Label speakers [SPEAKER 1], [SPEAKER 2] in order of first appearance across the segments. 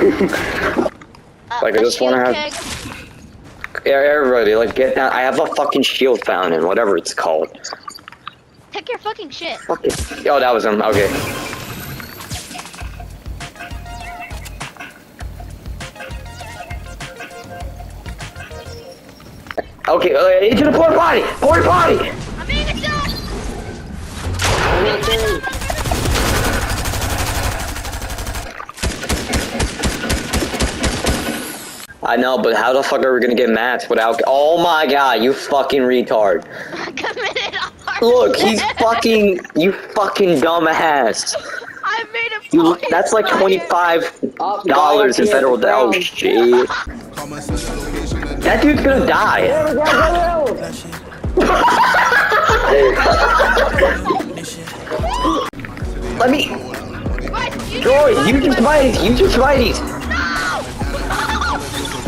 [SPEAKER 1] Like, I just wanna have- Yeah, everybody, like, get down. I have a fucking shield fountain, whatever it's called.
[SPEAKER 2] Take your fucking shit.
[SPEAKER 1] Fucking. Oh, that was him. Okay. Okay, uh, into the porta potty! Porta potty! I know, but how the fuck are we gonna get mats without? Oh my god, you fucking retard!
[SPEAKER 2] I committed a
[SPEAKER 1] Look, he's fucking. You fucking dumbass!
[SPEAKER 2] I made a
[SPEAKER 1] You,
[SPEAKER 2] fucking
[SPEAKER 1] that's like
[SPEAKER 2] fire.
[SPEAKER 1] twenty-five
[SPEAKER 3] Oh,
[SPEAKER 1] dollars in federal.
[SPEAKER 3] yeah,
[SPEAKER 1] Oh shit! That dude's gonna die. Let me.
[SPEAKER 2] What? You
[SPEAKER 1] Joy, you just mighties, you just mighties.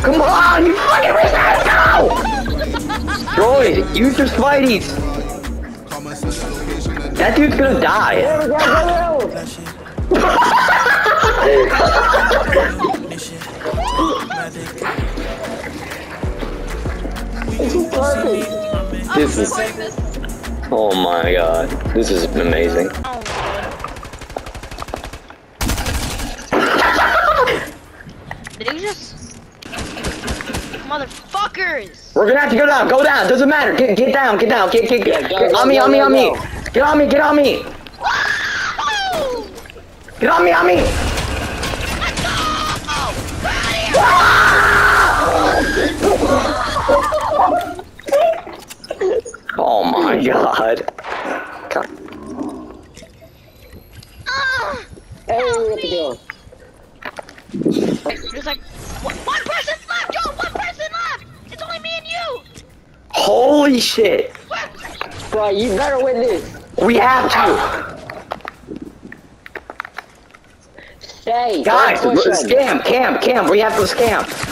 [SPEAKER 1] Come on, you fucking retard, go! Joy, you just mighties. That dude's gonna die. This is, oh my god, this is amazing.
[SPEAKER 2] Did you just... Motherfuckers!
[SPEAKER 1] We're gonna have to go down, go down, doesn't matter, get, get down, get down, get, get, get, get on me,
[SPEAKER 3] go,
[SPEAKER 1] on me,
[SPEAKER 3] go,
[SPEAKER 1] on me. Get on me, get on me, get on me, on me. Oh my god. God.
[SPEAKER 2] Ah!
[SPEAKER 3] Hey, what the hell?
[SPEAKER 2] There's like one one
[SPEAKER 1] Holy shit.
[SPEAKER 3] Bro, you better win this.
[SPEAKER 1] We have to.
[SPEAKER 3] Stay.
[SPEAKER 1] Guys,
[SPEAKER 3] don't
[SPEAKER 1] look,
[SPEAKER 3] push him.
[SPEAKER 1] scam, cam, cam, we have to scam.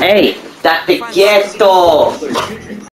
[SPEAKER 1] ¡Ey! ¡Date quieto!